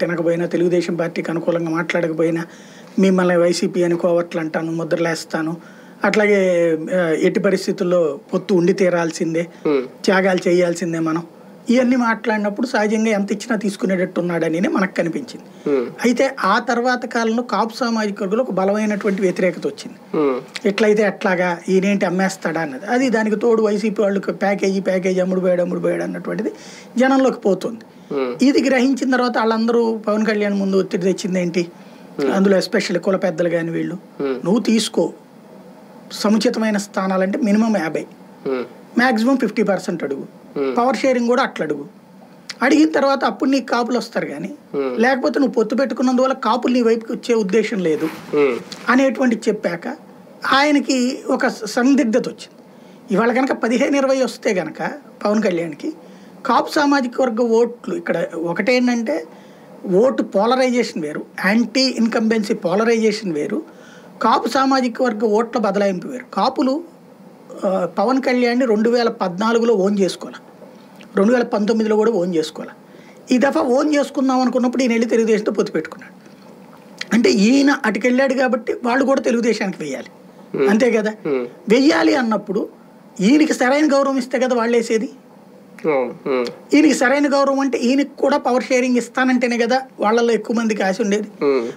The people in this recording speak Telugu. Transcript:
తినకపోయినా తెలుగుదేశం పార్టీకి అనుకూలంగా మాట్లాడకపోయినా మిమ్మల్ని వైసీపీ అని కోవట్లు అంటాను ముద్రలేస్తాను. అట్లాగే ఎట్టి పరిస్థితుల్లో పొత్తు ఉండి తీరాల్సిందే త్యాగాలు చేయాల్సిందే మనం. ఇవన్నీ మాట్లాడినప్పుడు సహజంగా ఎంత ఇచ్చినా తీసుకునేటట్టు ఉన్నాడని మనకు కనిపించింది. అయితే ఆ తర్వాత కాలంలో కాపు సామాజిక వర్గంలో ఒక బలమైనటువంటి వ్యతిరేకత వచ్చింది. ఎట్లయితే అట్లాగా ఈయనేంటి అమ్మేస్తాడా అన్నది. అది దానికి తోడు వైసీపీ వాళ్ళకి ప్యాకేజీ ప్యాకేజీ అమ్ముడు పోయాడు అమ్ముడు పోయాడు అన్నటువంటిది జనంలోకి పోతుంది. ఇది గ్రహించిన తర్వాత వాళ్ళందరూ పవన్ కళ్యాణ్ ముందు ఒత్తిడి తెచ్చింది ఏంటి అందులో ఎస్పెషల్లీ కుల పెద్దలు కానీ వీళ్ళు. నువ్వు తీసుకో. సముచితమైన స్థానాలంటే మినిమం యాభై. మ్యాక్సిమం ఫిఫ్టీ పర్సెంట్ అడుగు. Hmm. పవర్ షేరింగ్ కూడా అట్లా అడుగు. అడిగిన తర్వాత అప్పుడు నీకు కాపులు వస్తారు కానీ Hmm. లేకపోతే నువ్వు పొత్తు పెట్టుకున్నందువల్ల కాపులు నీ వైపుకి వచ్చే ఉద్దేశం లేదు. ఉమ్, అనేటువంటి చెప్పాక ఆయనకి ఒక సందిగ్ధత వచ్చింది. ఇవాళ కనుక పదిహేను ఇరవై వస్తే కనుక పవన్ కళ్యాణ్కి కాపు సామాజిక వర్గ ఓట్లు ఇక్కడ ఒకటేంటంటే ఓటు పోలరైజేషన్ వేరు యాంటీ ఇన్కంబెన్సీ పోలరైజేషన్ వేరు కాపు సామాజిక వర్గ ఓట్ల బదలాయింపు వేరు. కాపులు పవన్ కళ్యాణ్ని రెండు వేల పద్నాలుగులో ఓన్ చేసుకోవాలి? రెండు వేల పంతొమ్మిదిలో కూడా ఓన్ చేసుకోవాలి? ఈ దఫా ఓన్ చేసుకుందాం అనుకున్నప్పుడు ఈయన వెళ్ళి తెలుగుదేశంతో పొత్తు పెట్టుకున్నాడు. అంటే ఈయన అటుకెళ్ళాడు కాబట్టి వాళ్ళు కూడా తెలుగుదేశానికి వెయ్యాలి. అంతే కదా? వెయ్యాలి అన్నప్పుడు ఈయనకి సరైన గౌరవం ఇస్తే కదా వాళ్ళు వేసేది? ఈయనకి సరైన గౌరవం అంటే ఈయనకి కూడా పవర్ షేరింగ్ ఇస్తానంటేనే కదా వాళ్ళలో ఎక్కువ మందికి ఆశ ఉండేది.